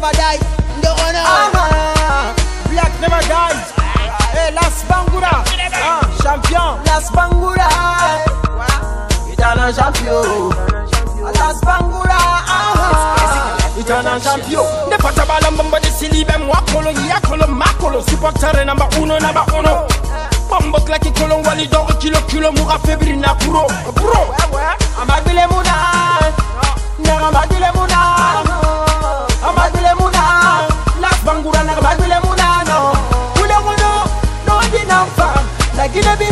never die. The honor. Ah, Black never dies. Hey, Las Bangura, ah, champion. Las Bangura. Eternal champion. Las Bangura. Ah. Champion. Ne pata bala mbamba de silibe mwakolo yakolo makolo supporter number uno number uno. Bombo klaki kolon wali kilo kilo muga febri na bro bro. Amagile muna. Na amagile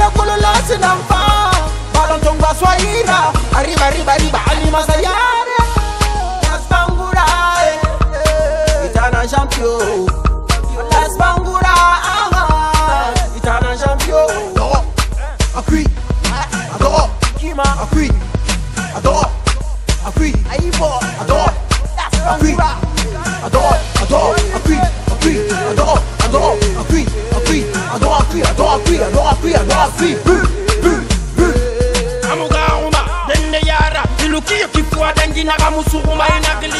Lakini bila kolo lasi namfa. Balon tongwa swahira. Arriba arriba arriba alima sayare. Lass Bangoura. Eternal champion. Lass Bangoura. Ah. Eternal champion. Agree, adore, Kima. adore, agree, Aibo. adore, agree, adore, adore,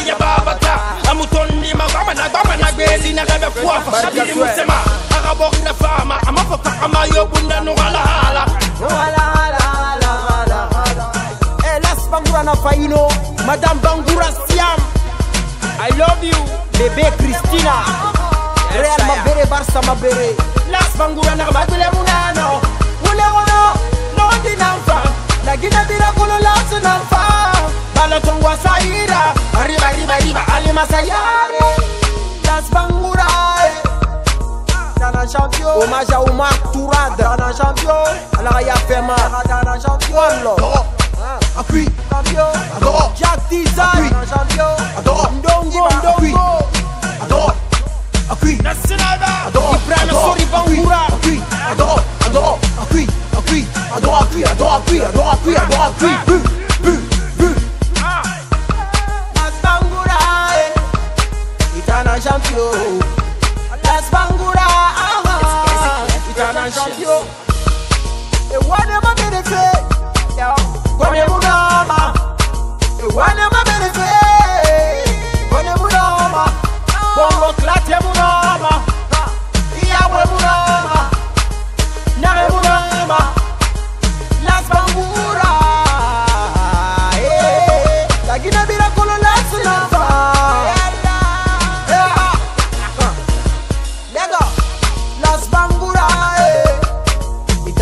ya babata amutondi magama na gama na gbeli na gabe fuafa shabiri musema. Eh, Bangoura na faino. Madame Bangoura Siam. I love you Bébé Christina. Real mabere, Barça mabere. Lass Bangoura na magbele munano Ule kono. No di namfa. Lakini bila kolo lasi namfa. Bala tongwa saira Arriba arriba arriba alima sayare Lass Bangoura. Champion. Hommage à Omar Tourade Eternal champion. Ala ya fema Eternal champion. Love Adore, Champion. Jack Design agree, are agree, adore, agree. Boo, boo, boo. Lass Bangoura. Eternal eh. champion Lass Bangoura. Eternal champion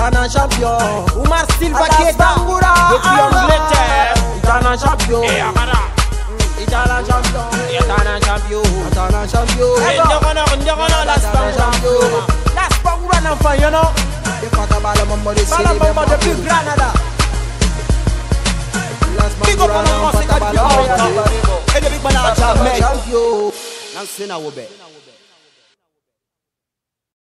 Eternal champion. Umar Silva Las Keita. Bangoura. Depuis Angleterre Eternal champion. Eternal champion. Eternal champion. Eternal champion. Ndogona ndogona Lass Bangoura. Lass Bangoura na fa you know? Dekata bala mambo de Bala Sele, Bamba mambo depuis Granada. Las Big up Bangoura on the na music fata at bala mambo de Jamaica. Sele. Et the big man at Eternal Jamaica champion. Nansena wobe.